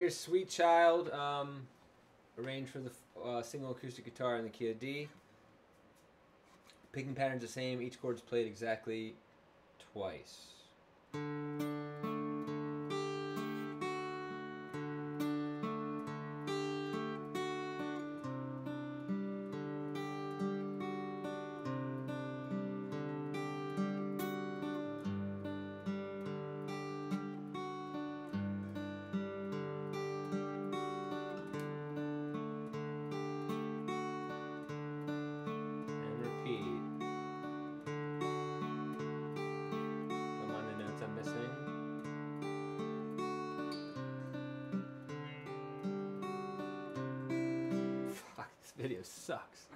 Here's Sweet Child, um, arranged for the uh, single acoustic guitar in the key of D. Picking pattern's the same, each chord's played exactly twice. video sucks.